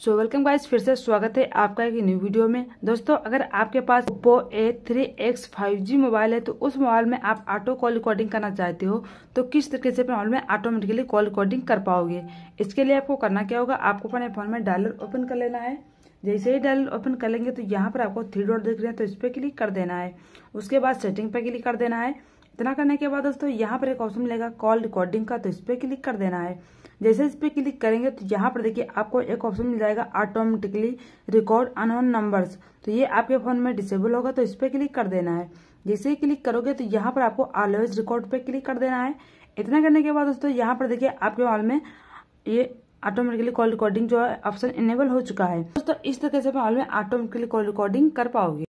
So welcome guys फिर से स्वागत है आपका एक न्यू वीडियो में। दोस्तों, अगर आपके पास Oppo A three X five G mobile है तो उस मोबाइल में आप ऑटो कॉल रिकॉर्डिंग करना चाहते हो तो किस तरीके से अपने मोबाइल में ऑटोमेटिकली कॉल रिकॉर्डिंग कर पाओगे? इसके लिए आपको करना क्या होगा, आपको अपने फ़ोन में डायलर ओपन कर लेना है। जैसे ही डायलर ओपन कर लेंगे तो यहाँ पर आपको थ्री डॉट दिख रहे हैं तो इस पर क्लिक कर देना है। उसके बाद सेटिंग पर क्लिक कर देना है। इतना करने के बाद दोस्तों, यहाँ पर एक ऑप्शन मिलेगा कॉल रिकॉर्डिंग का तो इस पर क्लिक कर देना है। जैसे इस पर क्लिक करेंगे तो यहाँ पर देखिए आपको एक ऑप्शन मिल जाएगा ऑटोमेटिकली रिकॉर्ड अनोन नंबर्स तो ये आपके फ़ोन में डिसेबल होगा तो इस पर क्लिक कर देना है। जैसे ही क्लिक करोगे तो यहाँ पर आपको ऑलवेज रिकॉर्ड पे क्लिक कर देना है। इतना करने के बाद दोस्तों, यहाँ पर देखिए आपके मोबाइल में ये ऑटोमेटिकली कॉल रिकॉर्डिंग जो है ऑप्शन इनेबल हो चुका है। दोस्तों, इस तरीके से मोबाइल में ऑटोमेटिकली कॉल रिकॉर्डिंग कर पाओगे।